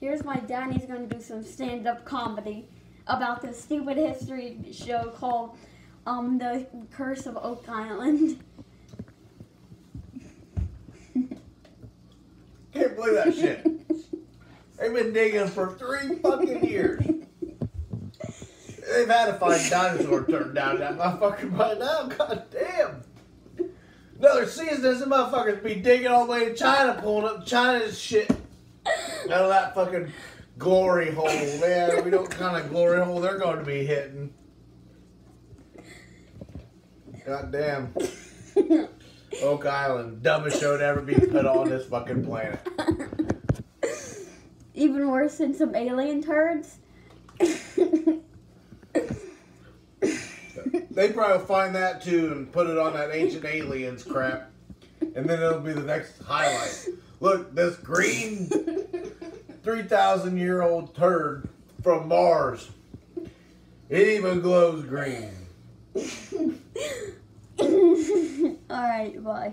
here's my dad. He's going to do some stand-up comedy about this stupid history show called um, The Curse of Oak Island. Can't believe that shit. They've been digging for three fucking years. They've had to find dinosaur turned down that motherfucker by now. God damn. Another season, this motherfuckers be digging all the way to China, pulling up China's shit out of that fucking glory hole. Man, we don't kind of glory hole they're going to be hitting. God damn. Oak Island, dumbest show to ever be put on this fucking planet. Even worse than some alien turds. They probably find that too and put it on that ancient aliens crap. And then it'll be the next highlight. Look, this green 3,000 year old turd from Mars. It even glows green. Alright, bye.